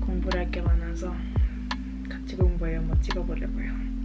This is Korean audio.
공부를 할 게 많아서 같이 공부해요. 한번 찍어보려고요.